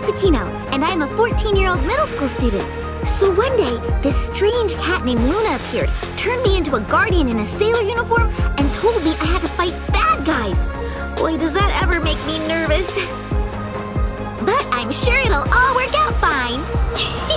Tsukino, and I'm a 14-year-old middle school student. So one day, this strange cat named Luna appeared, turned me into a guardian in a sailor uniform, and told me I had to fight bad guys. Boy, does that ever make me nervous. But I'm sure it'll all work out fine.